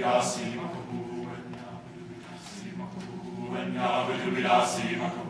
Yasi. Gnade du mir das immer